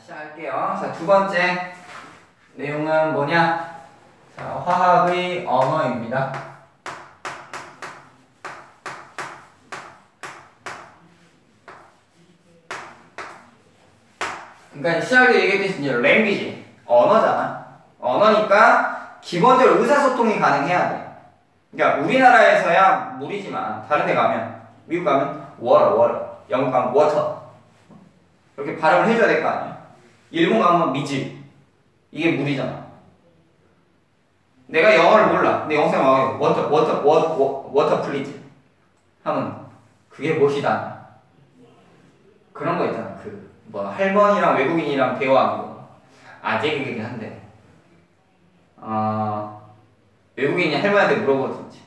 시작할게요. 자, 두 번째 내용은 뭐냐? 자, 화학의 언어입니다. 그러니까 시작에 얘기했듯이 이제 랭귀지, 언어잖아. 언어니까 기본적으로 의사소통이 가능해야 돼. 그러니까 우리나라에서야 물이지만 다른 데 가면 미국 가면 water, water, 영국 가면 water 이렇게 발음을 해줘야 될 거 아니야. 일본 가면 みず 이게 물이잖아. 내가 영어를 몰라. 근데 영생 와요. water water water water please 하면 그게 무엇이다. 그런 거 있잖아. 그 뭐 할머니랑 외국인이랑 대화하는 거. 아재 개그긴 한데. 어 외국인이 할머니한테 물어보든지.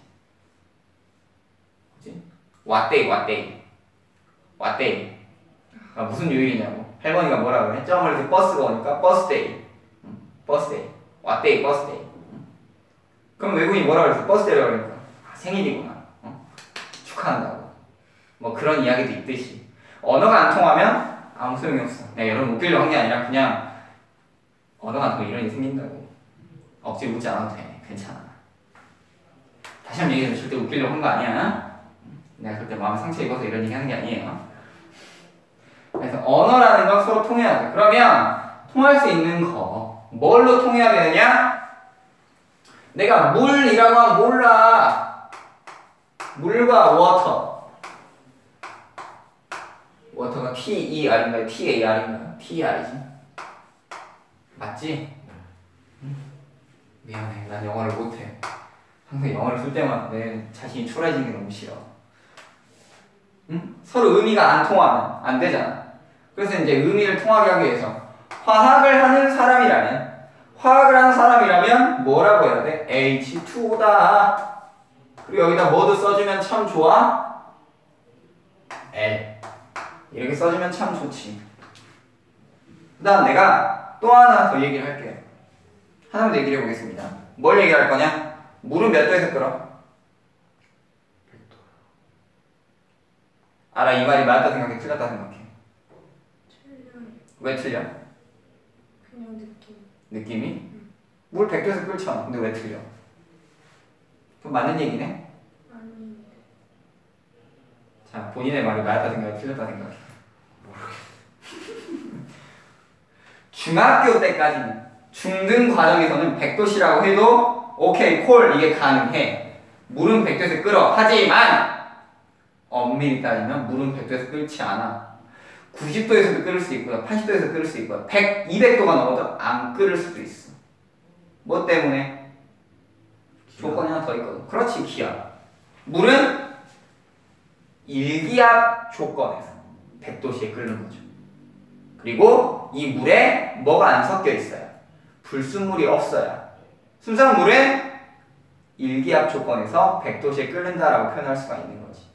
뭐지? 왔데이 왔데이. 아, 무슨 요일이냐고. 할머니가 뭐라 그래? 점을 이렇게 버스가 오니까 버스데이. 응, 버스데이. 왔데이 버스데이. 응. 그럼 외국인이 뭐라 그랬어? 버스데이라고 그러니까 아, 생일이구나. 어? 축하한다고. 뭐 그런 이야기도 있듯이. 언어가 안 통하면 아무 소용이 없어. 내가 여러분 웃기려고 한 게 아니라 그냥 언어가 안 통하면 이런 일이 생긴다고. 억지 웃지 않아도 돼. 괜찮아. 다시 한번 얘기해 절대 웃기려고 한 거 아니야. 내가 절대 마음 상처 입어서 이런 얘기 하는 게 아니에요. 그래서 언어라는 건 서로 통해야 돼. 그러면 통할 수 있는 거 뭘로 통해야 되느냐? 내가 물이라고 하면 몰라. 물과 water. water가 T-E-R인가요? T-A-R인가요? T-E-R이지. 맞지? 응? 미안해. 난 영어를 못해. 항상 영어를 쓸 때마다 내 자신이 초라해지는 게 너무 싫어. 응? 서로 의미가 안 통하면 안 되잖아. 그래서 이제 의미를 통하게 하기 위해서 화학을 하는 사람이라면 화학을 하는 사람이라면 뭐라고 해야 돼? H2O다. 그리고 여기다 뭐도 써주면 참 좋아? L. 이렇게 써주면 참 좋지. 그 다음 내가 또 하나 더 얘기를 할게요. 하나만 더 얘기를 해보겠습니다. 뭘 얘기할 거냐? 물은 몇 도에서 끓어? 알아, 이 말이 맞다 생각해, 틀렸다 생각해. 틀려. 왜 틀려? 그냥 느낌. 느낌이? 물 100도에서 끓잖아. 근데 왜 틀려? 그럼 맞는 얘기네? 아니. 자, 본인의 말이 맞다 생각해, 틀렸다 생각해. 중학교 때까지는 중등 과정에서는 100도씨라고 해도 오케이 콜 이게 가능해 물은 100도에서 끓어 하지만 엄밀히 따지면 물은 100도에서 끓지 않아 90도에서도 끓을 수 있고요 80도에서 끓을 수 있고요 100, 200도가 넘어도 안 끓을 수도 있어 뭐 때문에? 조건이 하나 더 있거든 그렇지 기압 물은 일기압 조건에서 100도씨에 끓는 거죠 그리고 이 물에 뭐가 안 섞여 있어요. 불순물이 없어요. 순수물은 일기압 조건에서 100도씨에 끓는다라고 표현할 수가 있는 거지.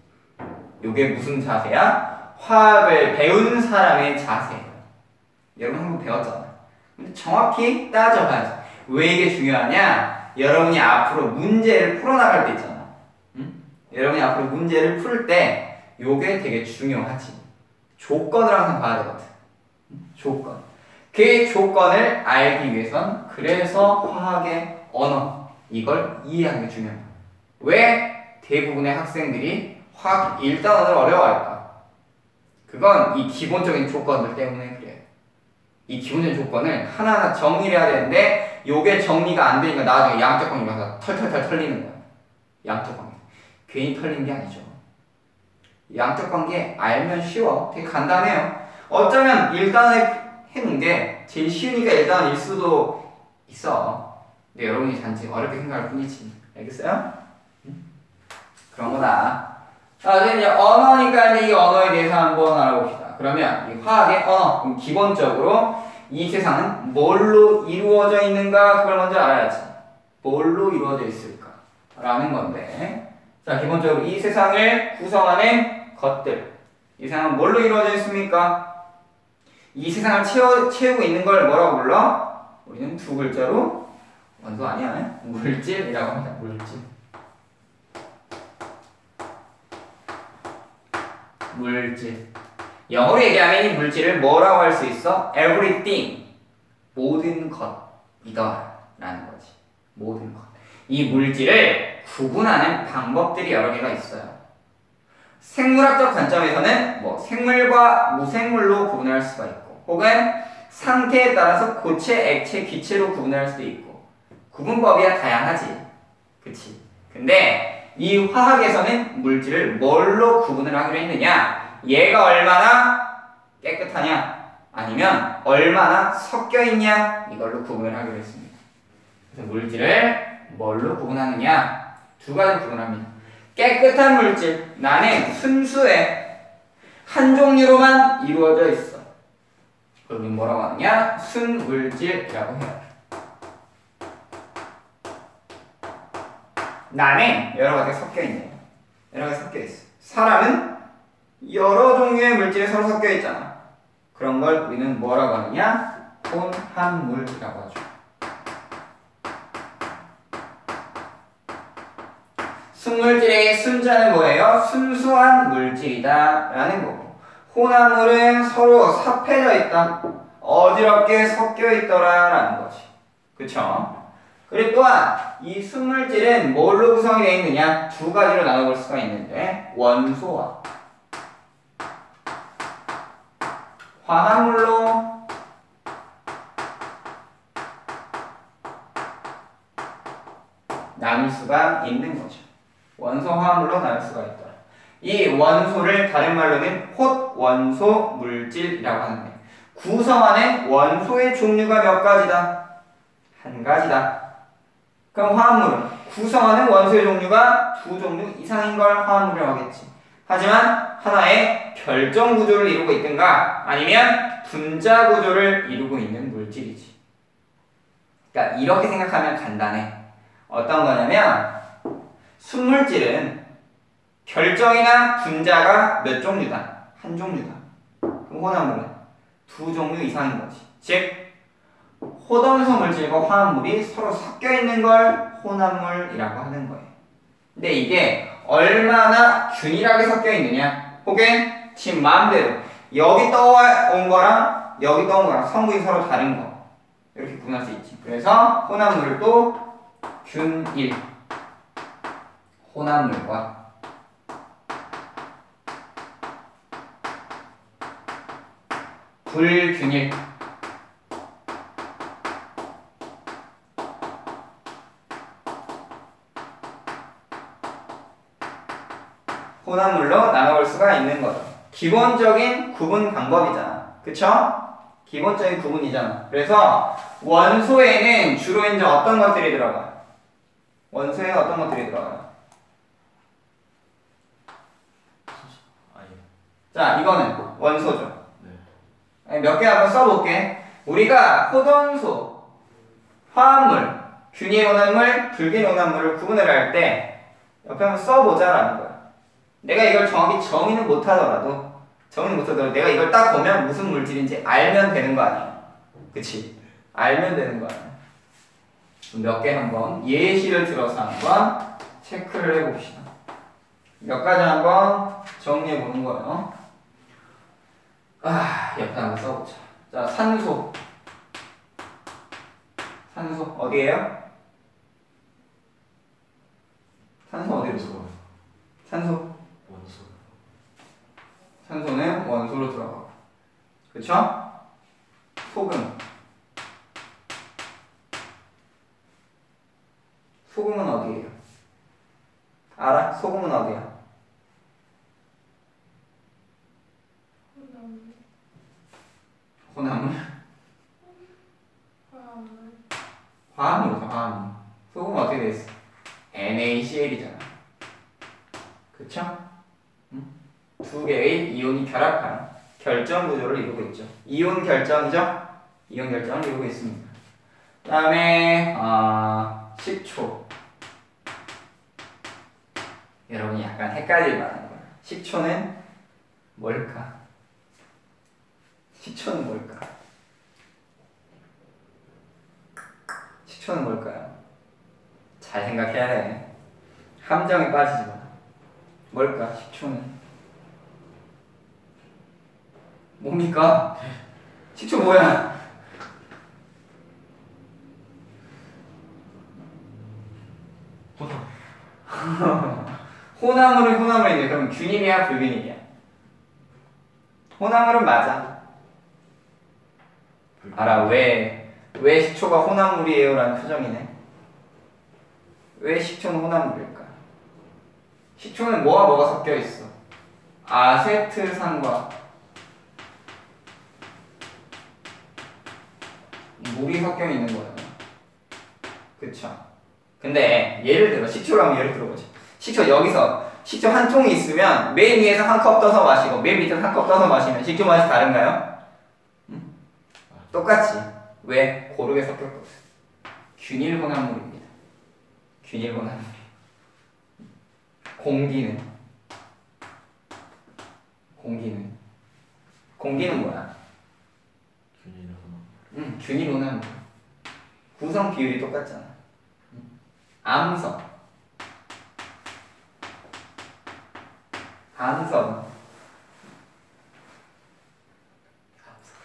이게 무슨 자세야? 화학을 배운 사람의 자세예요. 여러분 한번 배웠잖아. 근데 정확히 따져봐야지. 왜 이게 중요하냐? 여러분이 앞으로 문제를 풀어나갈 때 있잖아. 응? 여러분이 앞으로 문제를 풀 때 이게 되게 중요하지. 조건을 항상 봐야 되거든. 조건. 그 조건을 알기 위해선 그래서 화학의 언어 이걸 이해하는 게 중요합니다. 왜 대부분의 학생들이 화학 1단원을 어려워할까? 그건 이 기본적인 조건들 때문에 그래요. 이 기본적인 조건을 하나하나 정리를 해야 되는데 요게 정리가 안 되니까 나중에 양적 관계 가서 털털털 털리는 거야. 양적 관계. 괜히 털리는 게 아니죠. 양적 관계 알면 쉬워. 되게 간단해요. 어쩌면 1단에 해놓은 게 제일 쉬우니까 1단일 수도 있어. 근데 여러분이 단지 어렵게 생각할 뿐이지. 알겠어요? 응? 그런 거다. 자, 이제 언어니까 이제 이 언어에 대해서 한번 알아봅시다. 그러면 이 화학의 언어. 그럼 기본적으로 이 세상은 뭘로 이루어져 있는가 그걸 먼저 알아야지. 뭘로 이루어져 있을까? 라는 건데. 자, 기본적으로 이 세상을 구성하는 것들. 이 세상은 뭘로 이루어져 있습니까? 이 세상을 채워, 채우고 있는 걸 뭐라고 불러? 우리는 두 글자로 원소 아니야? 물질이라고 합니다. 물질. 물질. 영어로 얘기하면 이 물질을 뭐라고 할 수 있어? everything. 모든 것이다. 라는 거지. 모든 것. 이 물질을 구분하는 방법들이 여러 개가 있어요. 생물학적 관점에서는 뭐 생물과 무생물로 구분할 수가 있고, 혹은 상태에 따라서 고체, 액체, 기체로 구분할 수도 있고, 구분법이 다양하지. 그치? 근데 이 화학에서는 물질을 뭘로 구분을 하기로 했느냐? 얘가 얼마나 깨끗하냐? 아니면 얼마나 섞여 있냐? 이걸로 구분을 하기로 했습니다. 그래서 물질을 뭘로 구분하느냐? 두 가지로 구분합니다. 깨끗한 물질, 나는 순수해. 한 종류로만 이루어져 있어. 그걸 뭐라고 하느냐? 순물질이라고 해요. 나는 여러 가지가 섞여 있네요. 여러 가지 섞여 있어. 사람은 여러 종류의 물질이 서로 섞여 있잖아. 그런 걸 우리는 뭐라고 하느냐? 혼합물이라고 하죠. 순물질의 순자는 뭐예요? 순수한 물질이다 라는 거고 혼합물은 서로 삽해져 있다 어지럽게 섞여 있더라 라는 거지 그쵸? 그리고 또한 이 순물질은 뭘로 구성이 되어 있느냐 두 가지로 나눠볼 수가 있는데 원소와 화합물로 나눌 수가 있는 거죠. 원소 화합물로 나눌 수가 있더라. 이 원소를 다른 말로는 홑 원소 물질이라고 하는데 구성하는 원소의 종류가 몇 가지다? 한 가지다. 그럼 화합물은 구성하는 원소의 종류가 두 종류 이상인 걸 화합물이라고 하겠지. 하지만 하나의 결정 구조를 이루고 있든가 아니면 분자 구조를 이루고 있는 물질이지. 그러니까 이렇게 생각하면 간단해. 어떤 거냐면 순물질은 결정이나 분자가 몇 종류다? 한 종류다. 그럼 혼합물은 두 종류 이상인 거지. 즉 호동소 물질과 화합물이 서로 섞여 있는 걸 혼합물이라고 하는 거예요. 근데 이게 얼마나 균일하게 섞여 있느냐, 혹은 지금 마음대로 여기 떠온 거랑 여기 떠온 거랑 성분이 서로 다른 거 이렇게 구분할 수 있지. 그래서 혼합물도 균일 혼합물과 불균일 혼합물로 나눠볼 수가 있는 거죠. 기본적인 구분 방법이잖아. 그쵸? 기본적인 구분이잖아. 그래서 원소에는 주로 이제 어떤 것들이 들어가? 원소에 어떤 것들이 들어가요? 자, 이거는 원소죠. 네. 몇개 한번 써볼게. 우리가 포동소, 화합물, 균일 혼합물, 불균 혼합물을 구분을 할 때 옆에 한번 써보자라는 거야. 내가 이걸 정확히 정의는 못하더라도 정의는 못하더라도 내가 이걸 딱 보면 무슨 물질인지 알면 되는 거 아니야. 그치? 알면 되는 거 아니야. 몇 개 한번 예시를 들어서 한번 체크를 해봅시다. 몇 가지 한번 정리해 보는 거예요. 아, 옆에 한번 써보자. 자, 산소. 산소 어디에요? 산소 어디로? 원소 산소는 원소로 들어가고. 그쵸? 소금. 소금은 어디에요? 알아? 소금은 어디야? 혼합물? 화합물이죠, 화합물. 소금은 어떻게 돼 있어? NaCl이잖아. 그쵸? 응? 두 개의 이온이 결합한 결정 구조를 이루고 있죠. 이온 결정이죠? 이온 결정을 이루고 있습니다. 그 다음에, 어, 식초. 여러분이 약간 헷갈릴 만한 거예요. 식초는 뭘까? 식초는 뭘까? 식초는 뭘까요? 잘 생각해야 돼. 함정에 빠지지 마. 뭘까? 식초는 뭡니까? 식초 뭐야? 호남. 호남물은 호남물인데 그럼 균일이야 불균일이야? 호남물은 맞아. 알아 왜 왜 식초가 호남물이에요 라는 표정이네. 왜 식초는 호남물일까? 식초는 뭐와 뭐가 섞여 있어? 아세트산과 물이 섞여 있는 거잖아. 그쵸? 근데 예를 들어 식초를 한번 예를 들어보자. 식초 여기서 식초 한 통이 있으면 맨 위에서 한 컵 떠서 마시고 맨 밑에서 한 컵 떠서 마시면 식초 맛이 다른가요? 응? 똑같지. 왜? 고르게 섞였거든. 균일 혼합물입니다. 균일 혼합물. 공기는 공기는 공기는 뭐야? 균일은 호남. 응, 균일 혼합물. 구성 비율이 똑같잖아.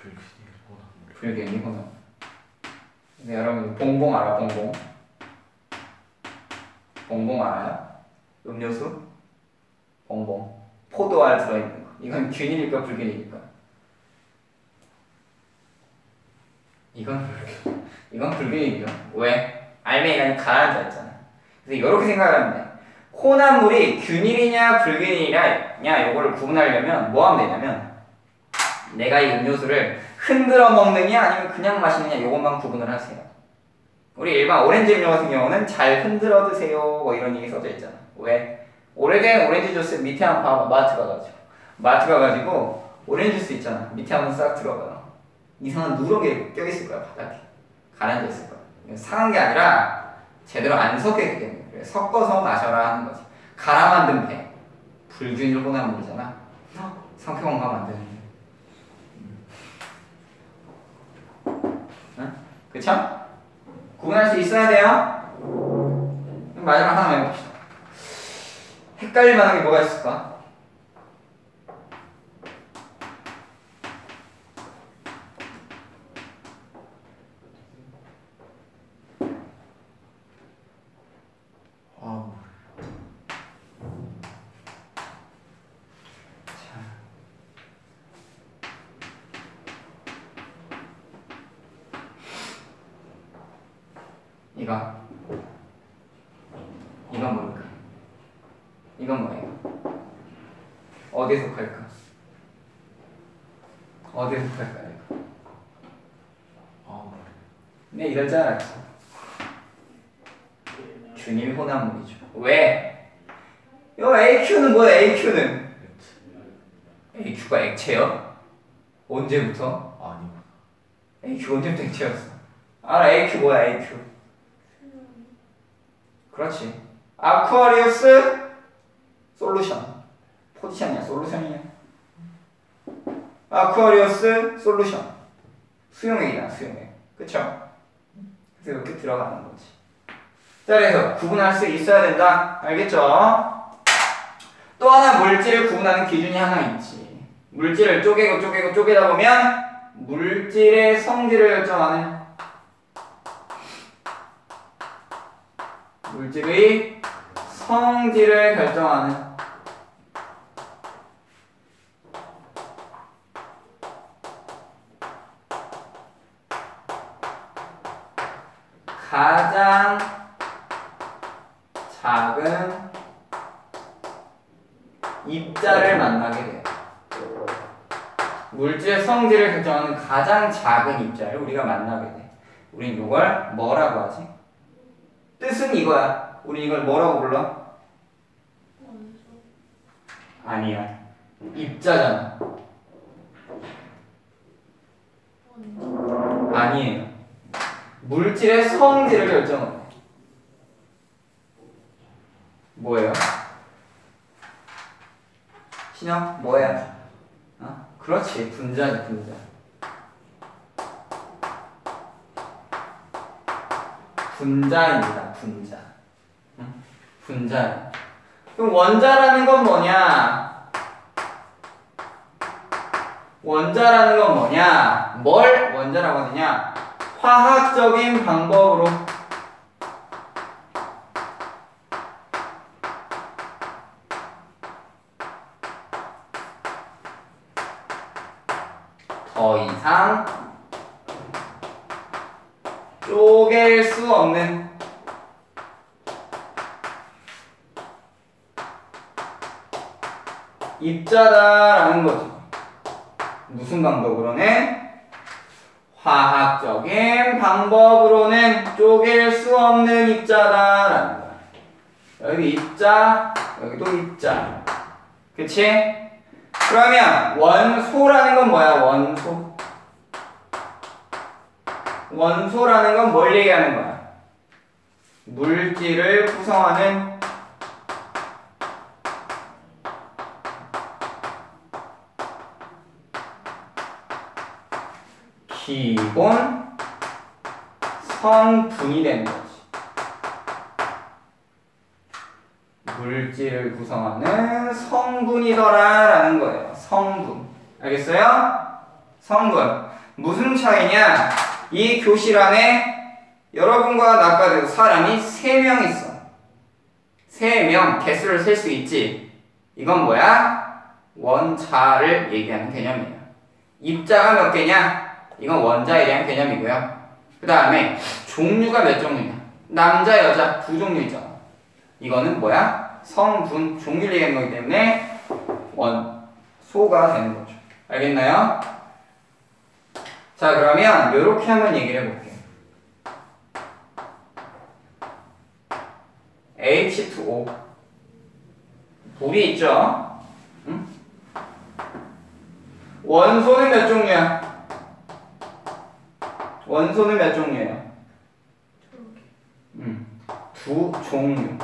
불균일 호남. 불균일 혼합물. 근데 여러분 봉봉 알아? 봉봉. 봉봉 알아요? 음료수? 봉봉. 포도알 들어있는 거. 이건 균일일까 불균일일까? 이건. 이건 불균이죠. 왜? 알맹이가 가라앉아 있잖아. 그래서 이렇게 생각하면 돼. 혼합물이 균일이냐 불균일이냐 요거를 구분하려면 뭐 하면 되냐면 내가 이 음료수를 흔들어 먹느냐 아니면 그냥 마시느냐 요것만 구분을 하세요. 우리 일반 오렌지 음료 같은 경우는 잘 흔들어 드세요 뭐 이런 얘기 써져 있잖아. 왜? 오래된 오렌지 주스 밑에 한번 봐봐 마트 가가지고 마트 가가지고 오렌지 주스 있잖아 밑에 한번 싹 들어가 이상한 누런 게 껴있을 거야 바닥에. 가라앉아 있을 거야. 이건 상한 게 아니라 제대로 안 섞여있기 때문에. 그래 섞어서 마셔라 하는 거지. 갈아 만든 배. 불균일 혼합 물이잖아. 상표건강 만드는 응? 그쵸? 구분할 수 있어야 돼요? 마지막 하나 해봅시다. 헷갈릴 만한 게 뭐가 있을까? 이거 이건 뭘까? 이건 뭐예요? 어디에 속할까? 어디에 속할까 이거? 화물. 네 이럴 줄 알았지 균일 혼합물이죠 왜? 요 AQ는 뭐야 AQ는? AQ가 액체요? 언제부터? 아니고. AQ 언제부터 액체였어? 알아 AQ 뭐야 AQ 그렇지. 아쿠아리우스 솔루션. 포지션이야 솔루션이야. 아쿠아리우스 솔루션. 수용액이야 수용액. 그쵸? 그래서 이렇게 들어가는 거지. 자 그래서 구분할 수 있어야 된다. 알겠죠? 또 하나 물질을 구분하는 기준이 하나 있지. 물질을 쪼개고 쪼개고 쪼개다 보면 물질의 성질을 결정하는 물질의 성질을 결정하는 가장 작은 입자를 만나게 돼요. 물질의 성질을 결정하는 가장 작은 입자를 우리가 만나게 돼. 우린 이걸 뭐라고 하지? 뜻은 이거야. 우리 이걸 뭐라고 불러? 아니야. 입자잖아. 아니에요. 물질의 성질을 결정해. 뭐예요? 신영 뭐야? 어? 그렇지 분자지 분자. 분자입니다 분자. 응? 분자. 그럼 원자라는 건 뭐냐? 원자라는 건 뭐냐? 뭘 원자라고 하느냐? 화학적인 방법으로 더 이상 쪼갤 수 없는 입자다라는 거죠. 무슨 방법으로는? 화학적인 방법으로는 쪼갤 수 없는 입자다라는 거야. 여기 입자, 여기도 입자. 그치? 그러면 원소라는 건 뭐야? 원소. 원소라는 건 뭘 얘기하는 거야? 물질을 구성하는 기본 성분이 되는 거지. 물질을 구성하는 성분이더라라는 거예요. 성분. 알겠어요? 성분. 무슨 차이냐? 이 교실 안에 여러분과 나까지도 사람이 3명 있어. 3명 개수를 셀 수 있지. 이건 뭐야? 원자를 얘기하는 개념이에요. 입자가 몇 개냐? 이건 원자에 대한 개념이고요. 그 다음에 종류가 몇 종류냐? 남자, 여자 두 종류 있잖아. 이거는 뭐야? 성분, 종류를 얘기하는 거기 때문에 원소가 되는 거죠. 알겠나요? 자, 그러면 이렇게 한번 얘기를 해볼게요. H2O 물이 있죠? 응? 원소는 몇 종류야? 원소는 몇 종류예요? 음, 두 종류.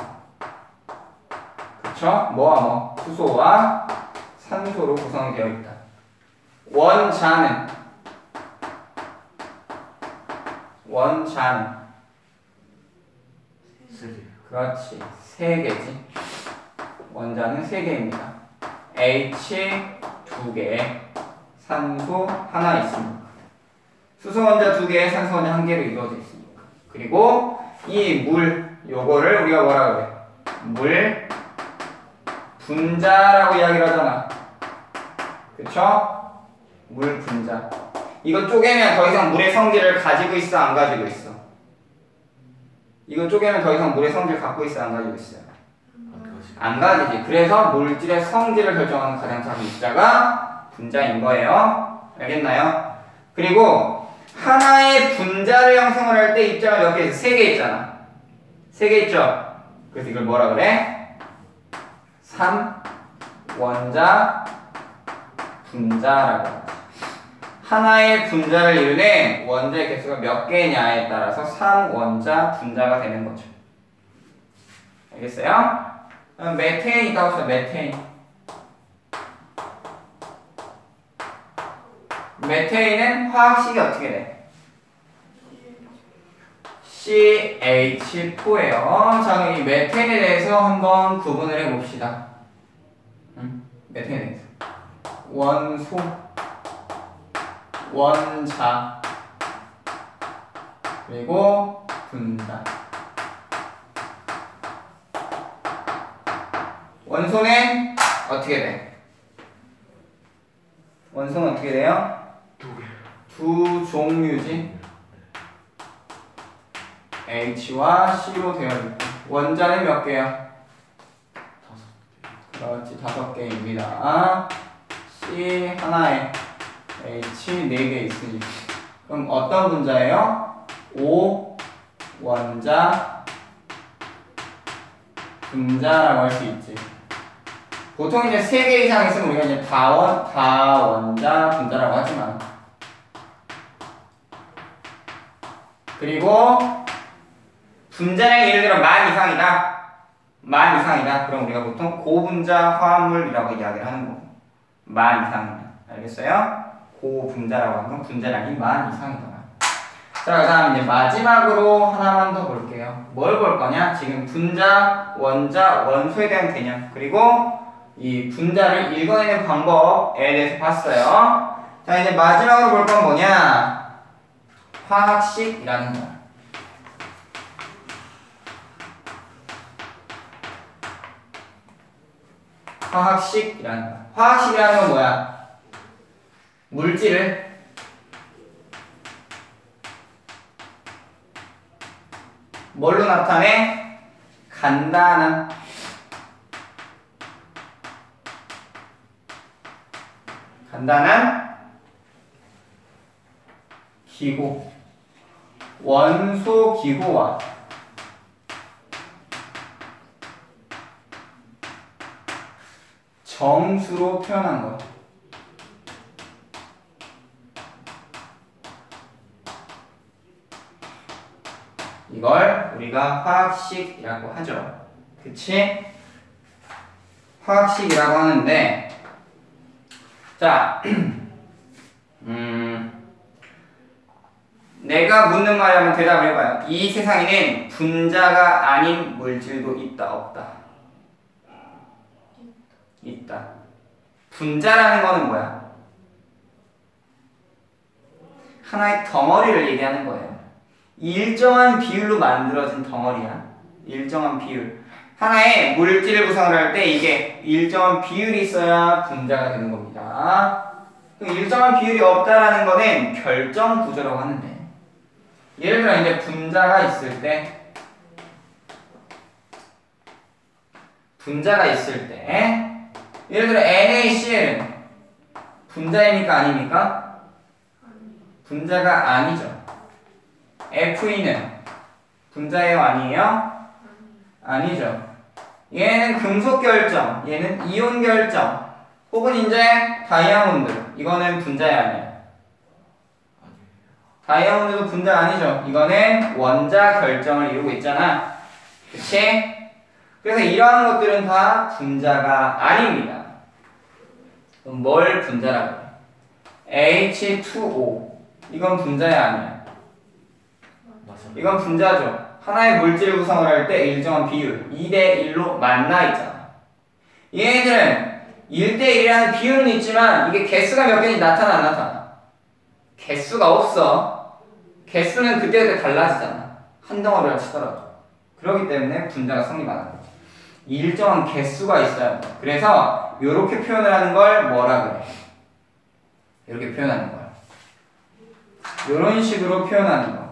그쵸? 뭐와 뭐? 수소와 산소로 구성이 되어 있다. 원자는 three. 그렇지 세 개지. 원자는 세 개입니다. H 두 개, 산소 하나 있습니다. 수소 원자 두 개, 산소 원자 한 개로 이루어져 있습니다. 그리고 이 물 요거를 우리가 뭐라 그래? 물 분자라고 이야기를 하잖아. 그쵸? 물 분자. 이거 쪼개면 더 이상 물의 성질을 가지고 있어, 안 가지고 있어? 이거 쪼개면 더 이상 물의 성질 갖고 있어, 안 가지고? 아까지. 안 가지지. 그래서 물질의 성질을 결정하는 가장 작은 입자가 분자인 거예요. 알겠나요? 그리고 하나의 분자를 형성을 할 때 입자가 몇개 있어? 세개 있잖아. 세 개 있죠? 그래서 이걸 뭐라 그래? 3 원자 분자라고 하나의 분자를 이루는 원자의 개수가 몇 개냐에 따라서 3원자 분자가 되는 거죠. 알겠어요? 메테인 있다고 했어 메테인 메테인은 화학식이 어떻게 돼? CH4예요 자 이 메테인에 대해서 한번 구분을 해봅시다 응? 메테인에 대해서 원소 원자 그리고 분자 원소는 어떻게 돼? 원소는 어떻게 돼요? 두 개. 두 종류지. H와 C로 되어 있고 원자는 몇 개야? 다섯 개. 그렇지 다섯 개입니다. C 하나에 H 네개 있으니까 그럼 어떤 분자예요? O 원자 분자라고 할 수 있지. 보통 이제 세개 이상 있으면 우리가 이제 다원 다원자 분자라고 하지만 그리고 분자량 예를 들어 만 이상이다. 만 이상이다. 그럼 우리가 보통 고분자 화합물이라고 이야기를 하는 거고. 만 이상이다. 알겠어요? 고분자라고 건 분자량이 만 이상이다. 자, 그 다음 이제 마지막으로 하나만 더 볼게요. 뭘 볼 거냐? 지금 분자, 원자, 원소에 대한 개념. 그리고 이 분자를 읽어내는 방법에 대해서 봤어요. 자, 이제 마지막으로 볼 건 뭐냐? 화학식이라는 거. 화학식이라는 거. 화학식이라는 건 뭐야? 물질을 뭘로 나타내? 간단한 간단한 기호 원소 기호와 정수로 표현한 거. 이걸 우리가 화학식이라고 하죠. 그치? 화학식이라고 하는데, 자, 음, 내가 묻는 말에 한번 대답을 해봐요. 이 세상에는 분자가 아닌 물질도 있다, 없다? 있다. 분자라는 거는 뭐야? 하나의 덩어리를 얘기하는 거예요. 일정한 비율로 만들어진 덩어리야. 일정한 비율. 하나의 물질을 구성을 할 때 이게 일정한 비율이 있어야 분자가 되는 겁니다. 일정한 비율이 없다라는 거는 결정 구조라고 하는데. 예를 들어 이제 분자가 있을 때 분자가 있을 때 예를 들어 NaCl은 분자입니까 아닙니까? 분자가 아니죠. Fe는 분자예요 아니에요? 아니죠. 얘는 금속 결정, 얘는 이온 결정, 혹은 이제 다이아몬드. 이거는 분자야 아니야? 다이아몬드도 분자 아니죠. 이거는 원자 결정을 이루고 있잖아. 그치? 그래서 이러한 것들은 다 분자가 아닙니다. 그럼 뭘 분자라고 해? H2O. 이건 분자야 아니야? 이건 분자죠. 하나의 물질 구성을 할 때 일정한 비율 2대 1로 만나 있잖아. 얘네들은 1대 1이라는 비율은 있지만 이게 개수가 몇 개인지 나타나 안 나타나? 개수가 없어. 개수는 그때그때 달라지잖아. 한 덩어리를 치더라도. 그렇기 때문에 분자가 성립하는 거지. 일정한 개수가 있어야 돼. 그래서 이렇게 표현을 하는 걸 뭐라 그래? 이렇게 표현하는 거야. 이런 식으로 표현하는 거.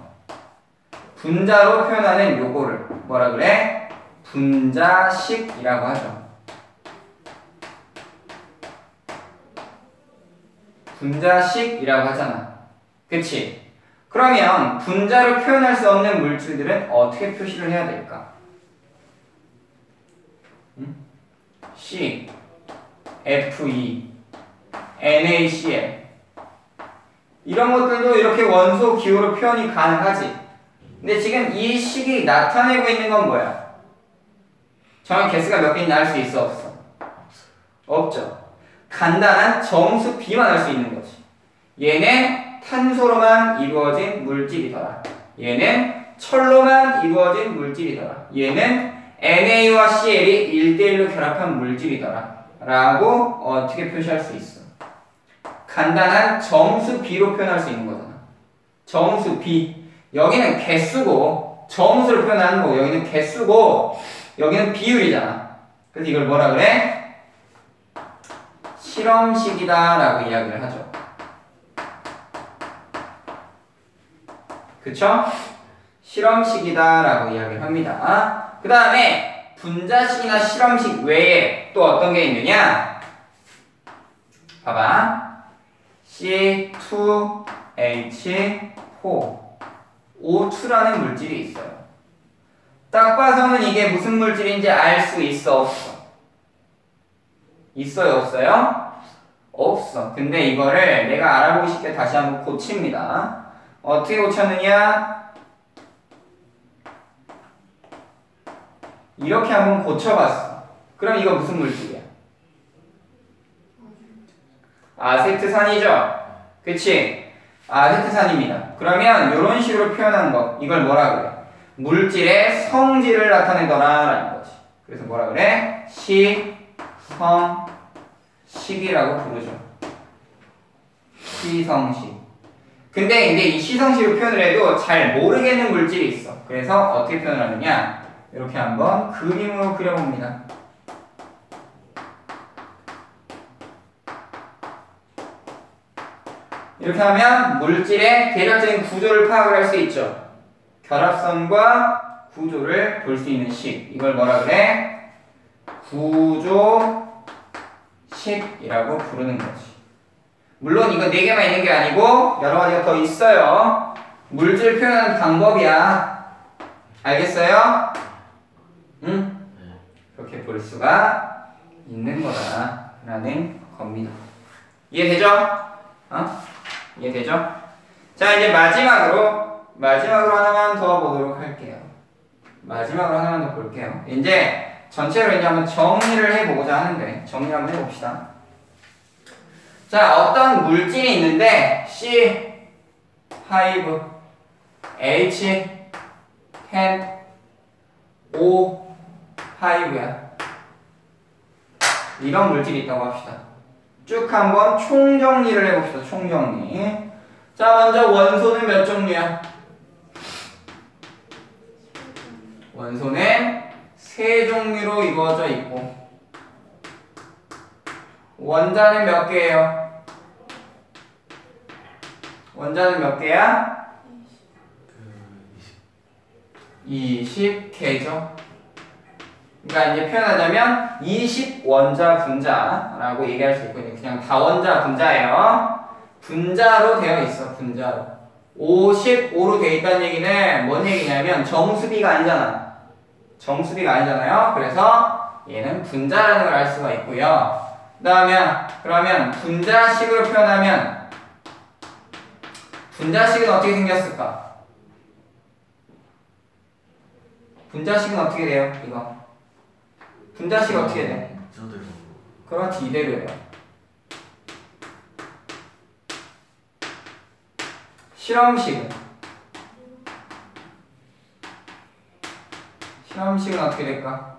분자로 표현하는 요거를 뭐라 그래? 분자식이라고 하죠. 분자식이라고 하잖아. 그치? 그러면 분자로 표현할 수 없는 물질들은 어떻게 표시를 해야 될까? 음? C, Fe, NaCl 이런 것들도 이렇게 원소 기호로 표현이 가능하지. 근데 지금 이 식이 나타내고 있는 건 뭐야? 정확히 개수가 몇 개인지 알 수 있어 없어? 없죠. 간단한 정수 B만 알수 있는 거지. 얘는 탄소로만 이루어진 물질이더라. 얘는 철로만 이루어진 물질이더라. 얘는 NA와 CL이 1대1로 결합한 물질이더라. 라고 어떻게 표시할 수 있어? 간단한 정수 B로 표현할 수 있는 거잖아. 정수 B. 여기는 개수고 정수를 표현하는 거고 여기는 개수고 여기는 비율이잖아. 그래서 이걸 뭐라 그래? 실험식이다 라고 이야기를 하죠. 그쵸? 실험식이다 라고 이야기를 합니다. 그 다음에 분자식이나 실험식 외에 또 어떤 게 있느냐? 봐봐. C2H4 O2라는 물질이 있어요. 딱 봐서는 이게 무슨 물질인지 알 수 있어 없어? 있어요 없어요? 없어. 근데 이거를 내가 알아보기 쉽게 다시 한번 고칩니다. 어떻게 고쳤느냐? 이렇게 한번 고쳐봤어. 그럼 이거 무슨 물질이야? 아세트산이죠? 그치? 아세트산입니다. 그러면 이런 식으로 표현하는 거 이걸 뭐라 그래? 물질의 성질을 나타내더라 라는 거지. 그래서 뭐라 그래? 시, 성, 식이라고 부르죠. 시성식. 근데 이제 이 시성식을 표현을 해도 잘 모르겠는 물질이 있어. 그래서 어떻게 표현을 하느냐? 이렇게 한번 그림으로 그려봅니다. 이렇게 하면 물질의 대략적인 구조를 파악을 할 수 있죠. 결합선과 구조를 볼 수 있는 식. 이걸 뭐라 그래? 구조식이라고 부르는 거지. 물론 이거 네 개만 있는 게 아니고 여러 가지가 더 있어요. 물질 표현하는 방법이야. 알겠어요? 응? 그렇게 볼 수가 있는 거다라는 겁니다. 이해되죠? 어? 이해되죠? 자 이제 마지막으로 마지막으로 하나만 더 보도록 할게요. 마지막으로 하나만 더 볼게요. 이제 전체로 이제 한번 정리를 해보고자 하는데 정리 한번 해봅시다. 자 어떤 물질이 있는데 C, 5, H, 10, O, 5야. 이런 물질이 있다고 합시다. 쭉 한번 총정리를 해봅시다. 총정리. 자, 먼저 원소는 몇 종류야? 원소는 세 종류로 이루어져 있고 원자는 몇 개예요? 원자는 몇 개야? 그 20개죠. 그러니까 이제 표현하자면 20원자 분자라고 얘기할 수 있고 그냥 다원자 분자예요. 분자로 되어 있어. 분자로. 55로 되어 있다는 얘기는 뭔 얘기냐면 정수비가 아니잖아. 정수비가 아니잖아요. 그래서 얘는 분자라는 걸 알 수가 있고요. 그 다음에 그러면 분자식으로 표현하면 분자식은 어떻게 생겼을까? 분자식은 어떻게 돼요? 이거. 분자식 어떻게 돼? 저대로 그렇지 이대로예요. 실험식은 실험식은 어떻게 될까?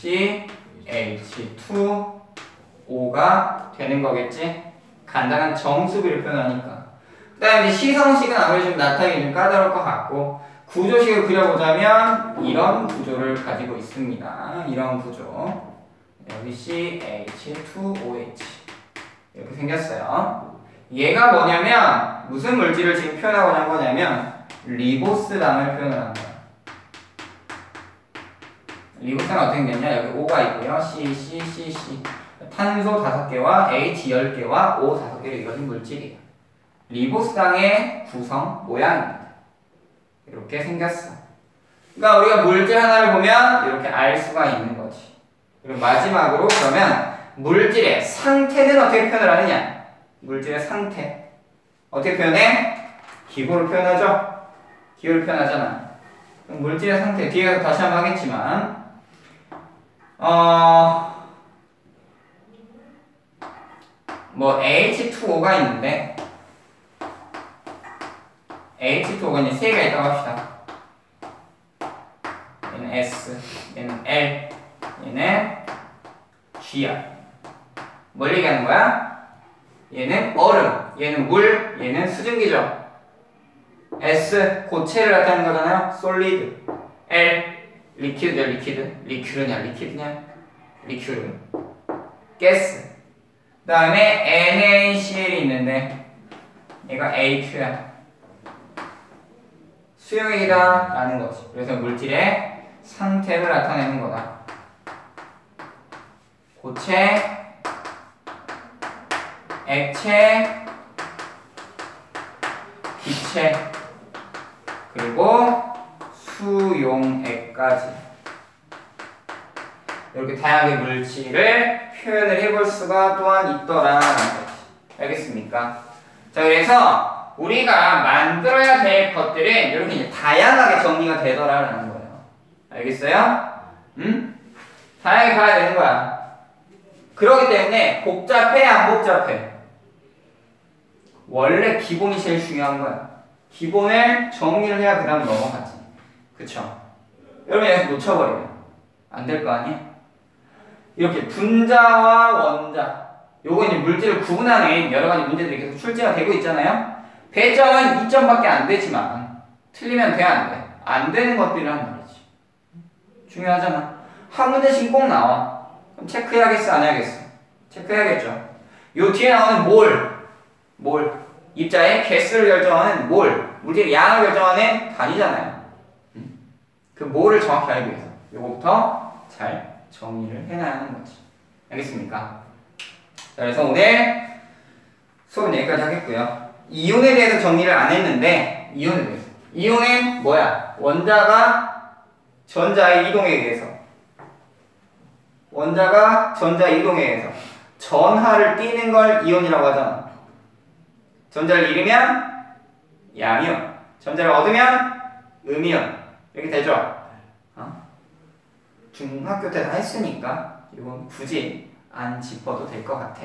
CH2O가 되는 거겠지? 간단한 정수비를 표현하니까. 그 다음에 시성식은 아무래도 좀 나타내기 좀 까다로울 것 같고 구조식을 그려보자면 이런 구조를 가지고 있습니다. 이런 구조. 여기 CH2OH 이렇게 생겼어요. 얘가 뭐냐면 무슨 물질을 지금 표현하고자 한 거냐면 리보스당을 표현을 한 거야. 리보스당 어떻게 생겼냐? 여기 O가 있고요. C, C, C, C. 탄소 5개와 H 10개와 O 5개로 이루어진 물질이에요. 리보스당의 구성 모양입니다. 이렇게 생겼어. 그러니까 우리가 물질 하나를 보면 이렇게 알 수가 있는 거지. 그리고 마지막으로 그러면 물질의 상태는 어떻게 표현을 하느냐? 물질의 상태. 어떻게 표현해? 기호를 표현하죠? 기호를 표현하잖아. 물질의 상태, 뒤에 서 다시 한번 하겠지만, 어, 뭐 H2O가 있는데, H2O가 이제 세 개가 있다고 합시다. 얘는 S, 얘는 L, 얘는 G야. 뭘 얘기하는 거야? 얘는 얼음, 얘는 물, 얘는 수증기죠. S, 고체를 나타내는 거잖아요. solid. L, liquid야, liquid. liquid냐, liquid냐? liquid. gas. 그 다음에 NaCl이 있는데, 얘가 AQ야. 수용액이다 라는 거지. 그래서 물질의 상태를 나타내는 거다. 고체, 액체, 기체, 그리고 수용액까지. 이렇게 다양하게 물질을 표현을 해볼 수가 또한 거지. 알겠습니까? 자, 그래서 우리가 만들어야 될 것들은 이렇게 다양하게 정리가 되더라라는 거예요. 알겠어요? 응? 다양하게 가야 되는 거야. 그렇기 때문에 복잡해 안 복잡해? 원래 기본이 제일 중요한 거야. 기본을 정리를 해야 그 다음 넘어가지. 그쵸? 여러분 여기서 놓쳐버리면 안 될 거 아니야? 이렇게 분자와 원자 요거 이제 물질을 구분하는 여러 가지 문제들이 계속 출제가 되고 있잖아요. 배점은 2점밖에 안 되지만 틀리면 돼 안 돼? 안 되는 것들이란 말이지. 중요하잖아. 한 문제씩 꼭 나와. 그럼 체크해야겠어 안 해야겠어? 체크해야겠죠. 요 뒤에 나오는 몰, 몰 입자의 개수를 결정하는 몰, 물질의 양을 결정하는 단위잖아요. 음. 그 몰을 정확히 알기 위해서 요거부터 잘 정리를 해놔야 하는 거지. 알겠습니까? 자, 그래서 오늘 수업은 여기까지 하겠고요. 이온에 대해서 정리를 안 했는데 이온에 대해서 이온은 뭐야? 원자가 전자의 이동에 의해서 원자가 전자의 이동에 의해서 전하를 띠는 걸 이온이라고 하잖아. 전자를 잃으면 양이온, 전자를 얻으면 음이온 이렇게 되죠. 어? 중학교 때 다 했으니까 이건 굳이 안 짚어도 될 것 같아.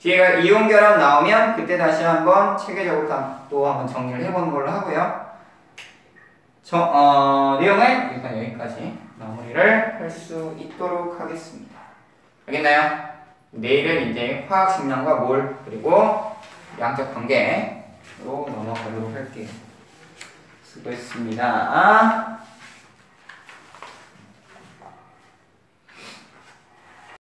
뒤에가 이온 결합 나오면 그때 다시 한번 체계적으로 다또 한번 정리를 해보는 걸로 하고요. 저, 어, 내용은 일단 여기까지 마무리를 할 수 있도록 하겠습니다. 알겠나요? 내일은 이제 화학 식량과 몰 그리고 양적 관계로 넘어가도록 할게요. 수고했습니다.